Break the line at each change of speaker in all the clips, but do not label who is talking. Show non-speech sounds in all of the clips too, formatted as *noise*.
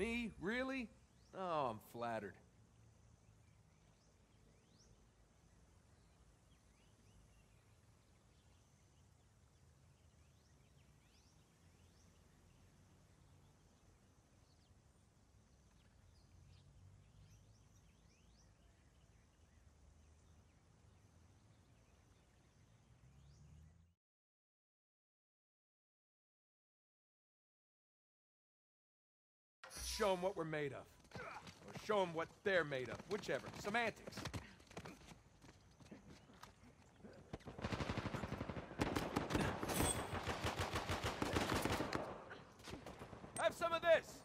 Me? Really? Oh, I'm flattered. show them what we're made of. Or show them what they're made of. Whichever. Semantics. Have some of this!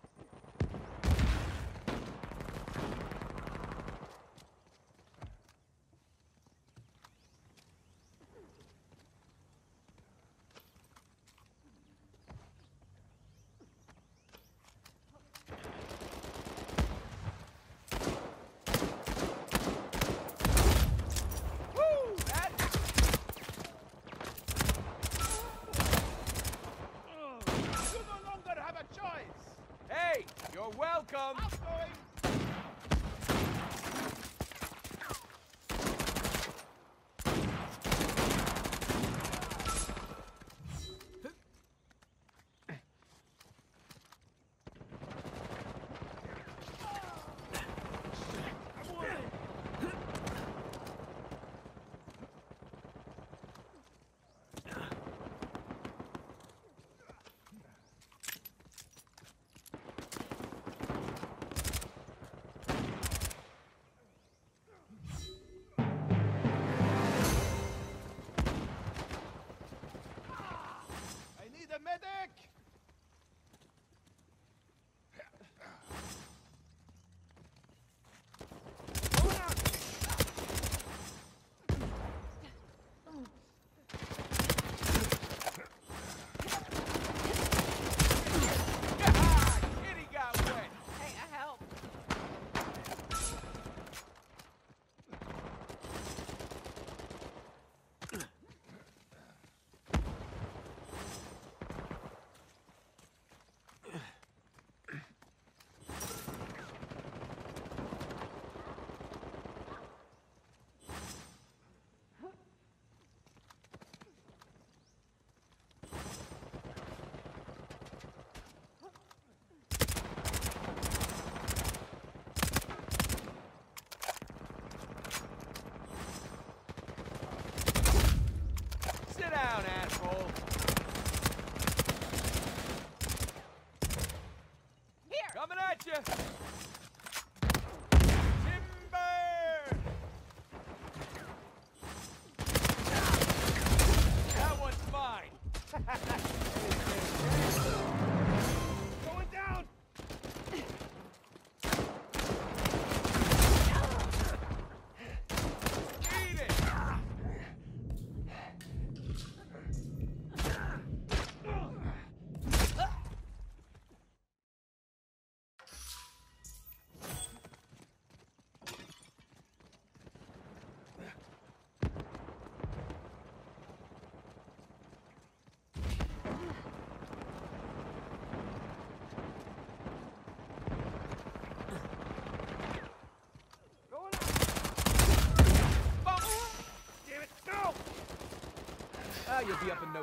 at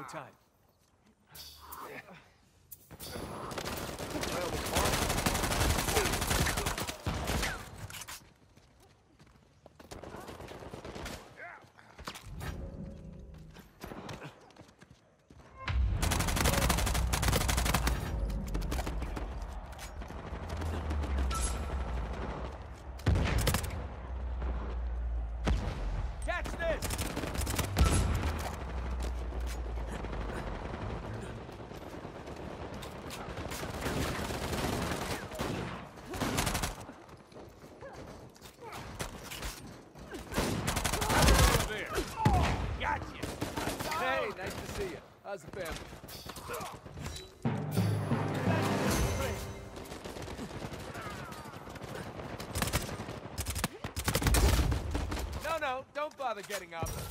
time. are getting out. There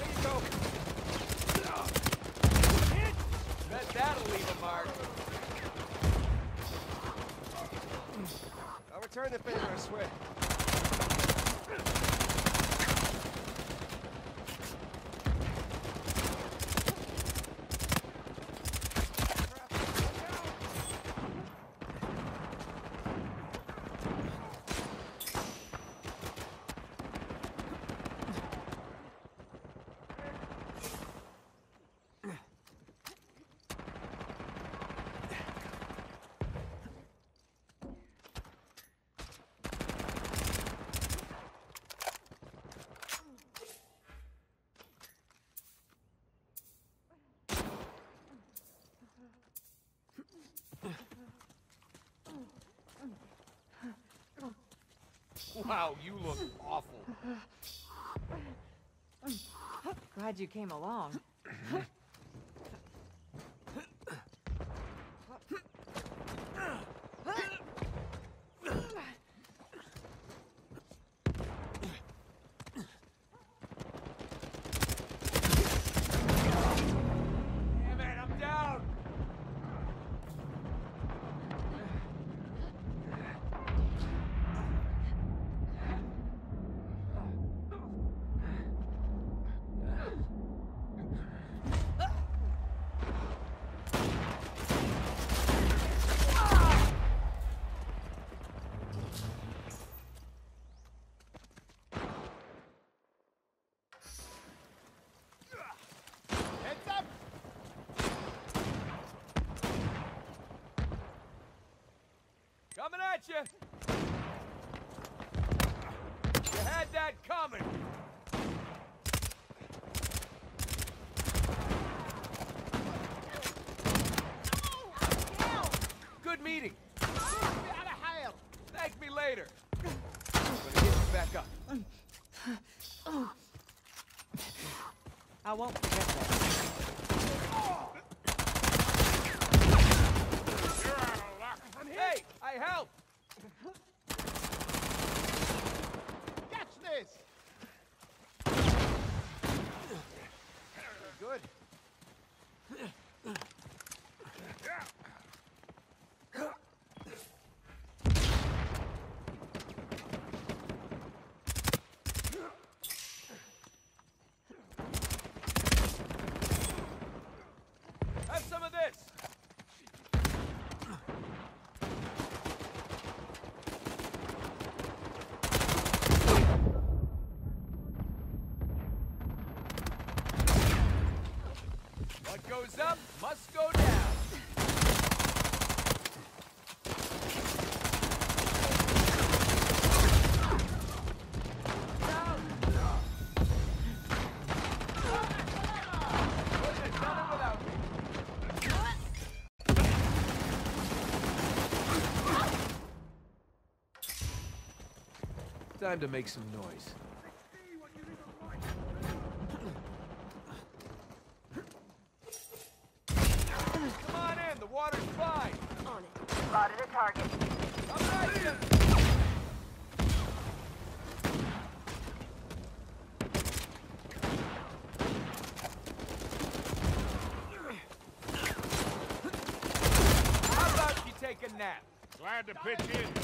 you go. Bet that'll leave
a mark. I'll return the favor, I swear.
Wow, you look awful. *sighs*
Glad you came along. *clears throat*
you? You had that coming. Good meeting. Thank me later. I'm gonna get you back up.
I won't forget that.
time to make some noise. Come on in, the water's fine. On it.
Spotted a target.
How about you take a nap?
Glad to pitch in.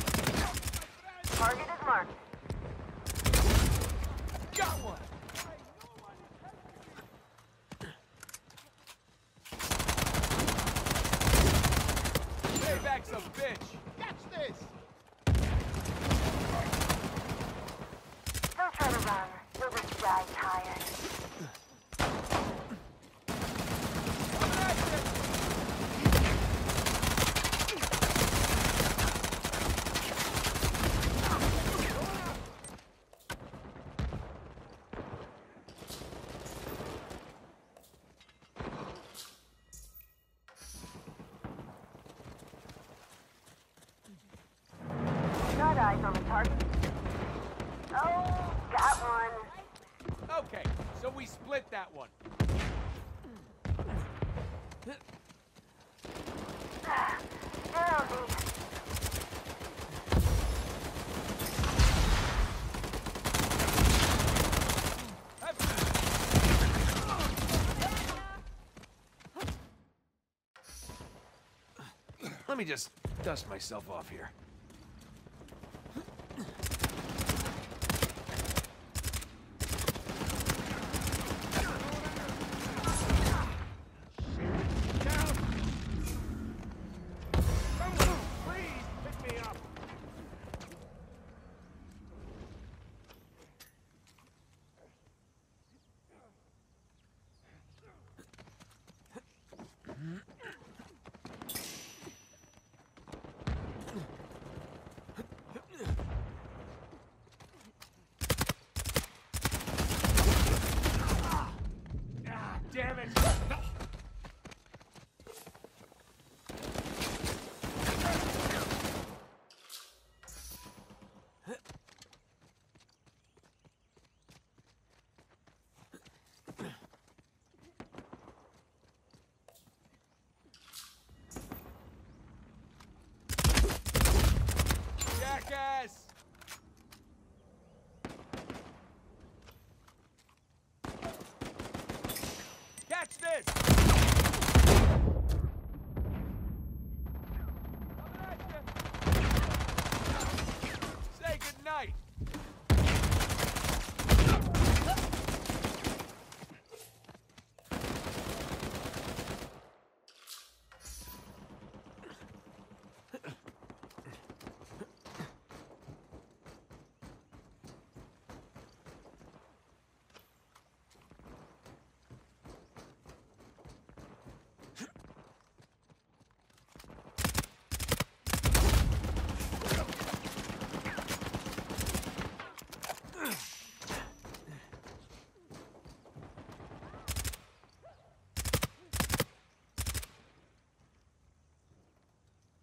Let me just dust myself off here.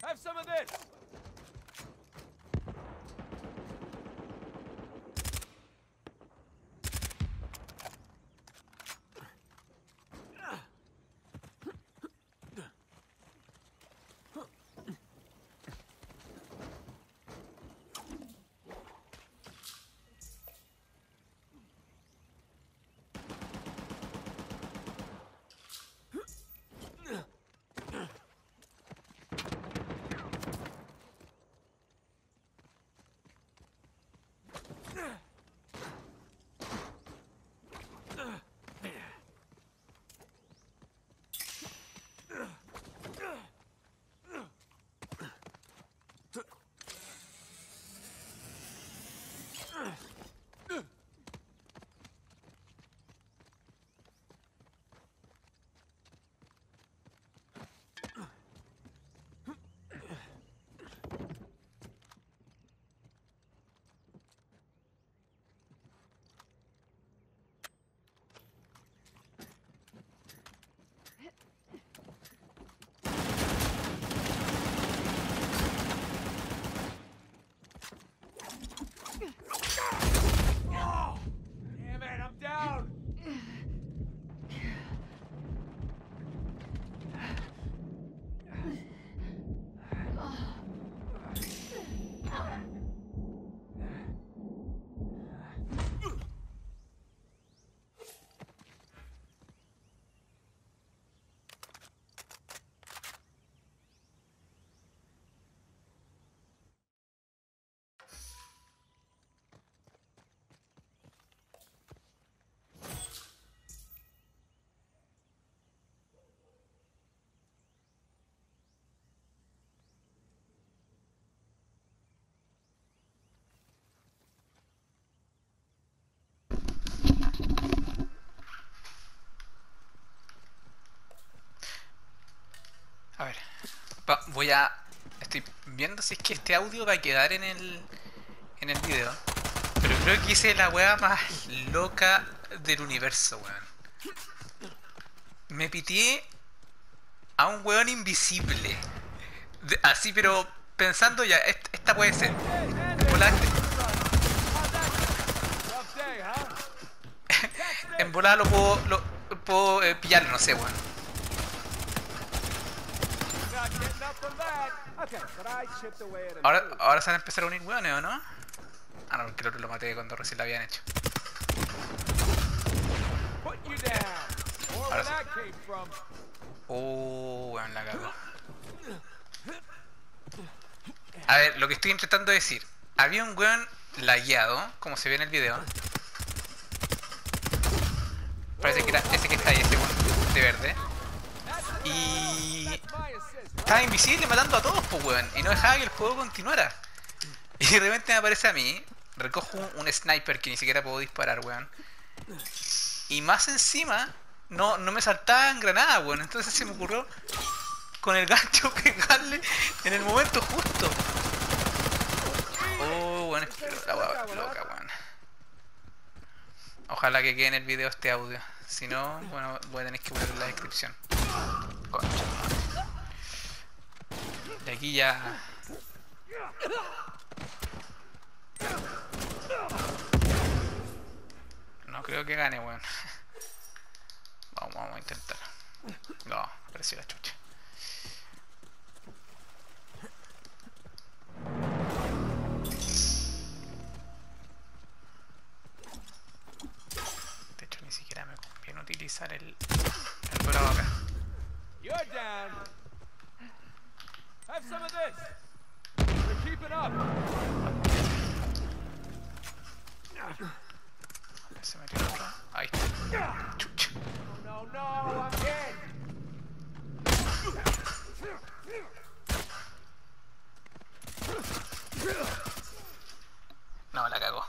Have
some of this! voy a... Estoy viendo si es que este audio va a quedar en el, en el video. Pero creo que hice la weá más loca del universo, weón. Me pitié a un weón invisible. así, pero pensando ya, esta, puede ser. *laughs* en volada lo puedo, lo, puedo eh, pillar, no sé, weón. Ahora, ahora se van a empezar a unir hueones, ¿o no? Ah, no, porque el otro lo maté cuando recién lo habían hecho. Ahora sí. Oh, weón, la cago. A ver, lo que estoy intentando decir. Había un weón lagueado, como se ve en el video. Parece que era ese que está ahí, ese weón de verde. Y estaba invisible matando a todos, pues weón. Y no dejaba que el juego continuara. Y de repente me aparece a mí, recojo un, sniper que ni siquiera puedo disparar, weón. Y más encima, no, no me saltaban granadas, weón. Entonces se me ocurrió con el gancho *laughs* pegarle en el momento justo. Oh, weón, la loca, weón. Ojalá que quede en el video este audio. Si no, bueno, voy a tener que ponerlo en la descripción ya... No creo que gane, weón. *laughs* Vamos, vamos a intentar. No, aprecio la chucha. De hecho, ni siquiera me conviene utilizar el, el
You're acá. Have some of this!
But keep it up! I Oh,
no, no, I'm dead!
No, la cago.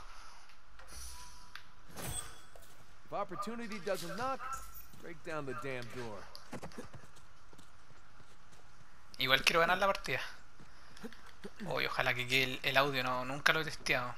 If opportunity doesn't knock, break down the damn door.
Igual quiero ganar la partida. ojalá que quede el, el audio, no, nunca lo he testeado.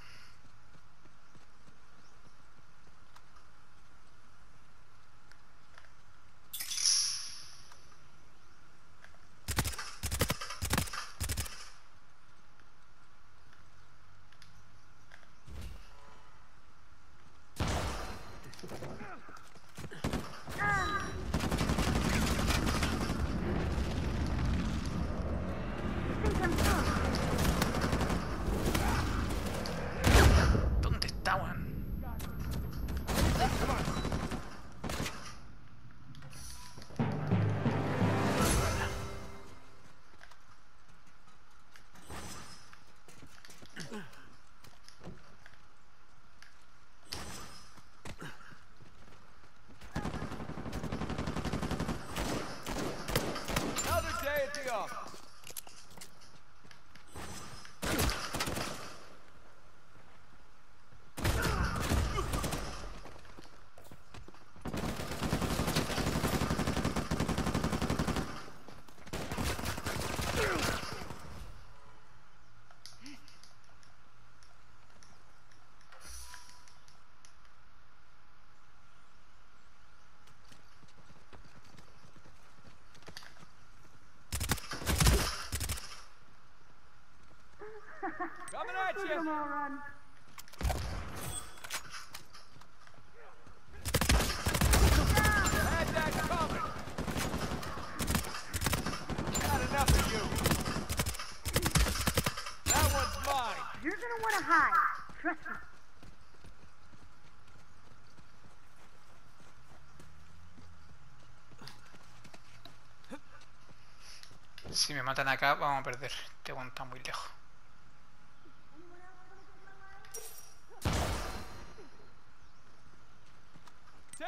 Si me matan acá, vamos a perder. Este a está muy lejos.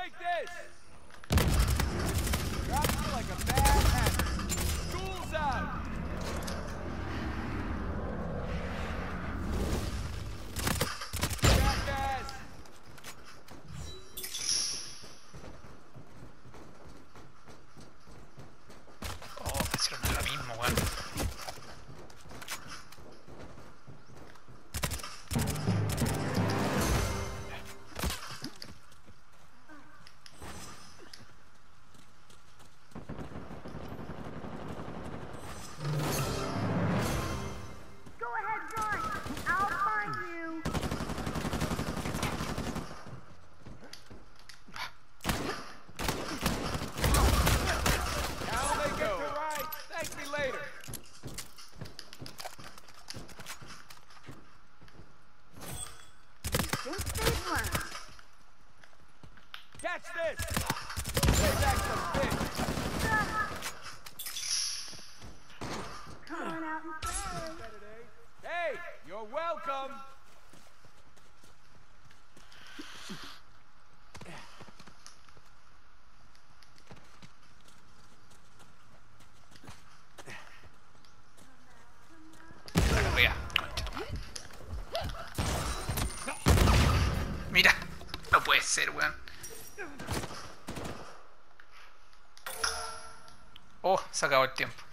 Take this!
Oh, se acabó el tiempo.